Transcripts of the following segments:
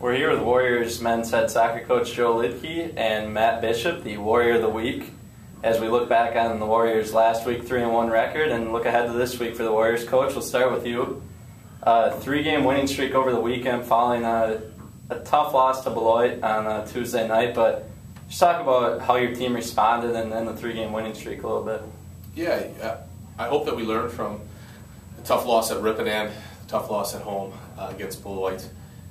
We're here with Warriors men's head soccer coach Joe Lidke and Matt Bishop, the Warrior of the Week, as we look back on the Warriors' last week 3 and 1 record and look ahead to this week for the Warriors coach. We'll start with you. Uh, three game winning streak over the weekend following a, a tough loss to Beloit on Tuesday night, but just talk about how your team responded and then the three game winning streak a little bit. Yeah, I hope that we learn from the tough loss at Ripon and, tough loss at home uh, against Beloit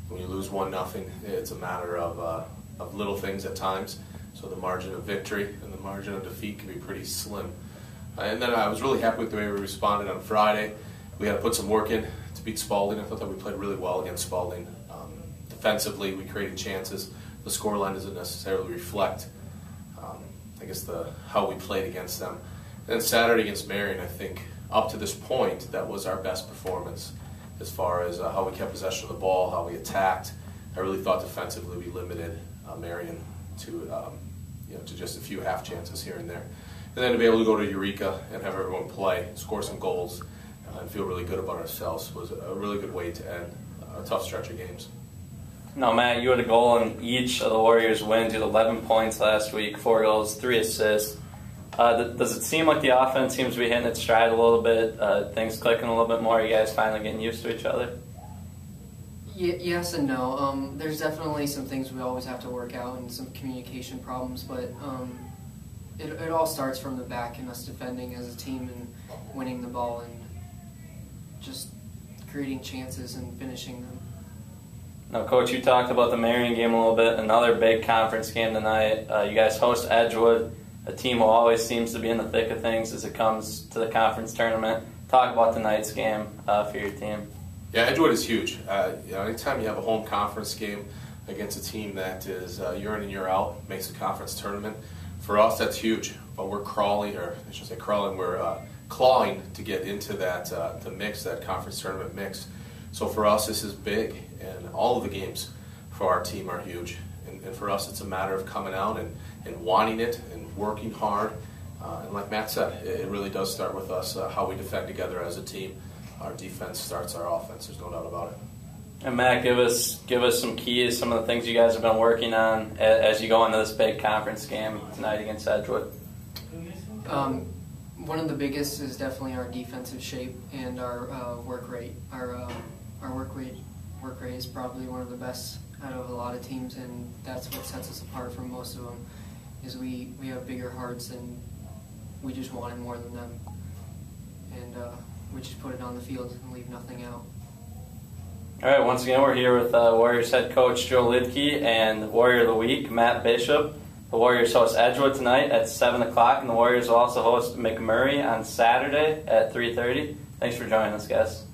when you lose one nothing, it's a matter of, uh, of little things at times. So the margin of victory and the margin of defeat can be pretty slim. Uh, and then I was really happy with the way we responded on Friday. We had to put some work in to beat Spalding. I thought that we played really well against Spalding. Um, defensively, we created chances. The scoreline doesn't necessarily reflect, um, I guess, the how we played against them. And then Saturday against Marian, I think up to this point, that was our best performance as far as uh, how we kept possession of the ball, how we attacked. I really thought defensively we limited uh, Marian to um, you know to just a few half chances here and there, and then to be able to go to Eureka and have everyone play, score some goals, uh, and feel really good about ourselves was a really good way to end a tough stretch of games. No, Matt, you had a goal in each of the Warriors' wins. You had 11 points last week, four goals, three assists. Uh, does it seem like the offense seems to be hitting its stride a little bit? Uh, things clicking a little bit more. Are you guys finally getting used to each other? Y- yes and no. Um, there's definitely some things we always have to work out and some communication problems, but um, it, it all starts from the back and us defending as a team and winning the ball and just creating chances and finishing them. Now, Coach, you talked about the Marian game a little bit. Another big conference game tonight. Uh, you guys host Edgewood a team always seems to be in the thick of things as it comes to the conference tournament. Talk about tonight's game uh, for your team. Yeah, Edgewood is huge. Uh, you know, anytime you have a home conference game against a team that is uh, year in and year out makes a conference tournament, for us that's huge. But we're crawling, or I should say crawling, we're uh, clawing to get into that uh, the mix, that conference tournament mix. So for us, this is big, and all of the games for our team are huge. And, and for us, it's a matter of coming out and, and wanting it and working hard. Uh, and like Matt said, it, it, really does start with us, uh, how we defend together as a team. Our defense starts our offense, there's no doubt about it. And Matt, give us give us some keys, some of the things you guys have been working on as, as you go into this big conference game tonight against Edgewood. Um, one of the biggest is definitely our defensive shape and our uh, work rate. Our uh, our work rate work rate is probably one of the best out of a lot of teams, and that's what sets us apart from most of them. Is we we have bigger hearts and we just want it more than them, and uh, we just put it on the field and leave nothing out. All right, once again, we're here with uh, Warriors head coach Joe Lidke and Warrior of the Week, Matt Bishop. The Warriors host Edgewood tonight at 7 o'clock, and the Warriors will also host MacMurray on Saturday at 3.30. Thanks for joining us, guys.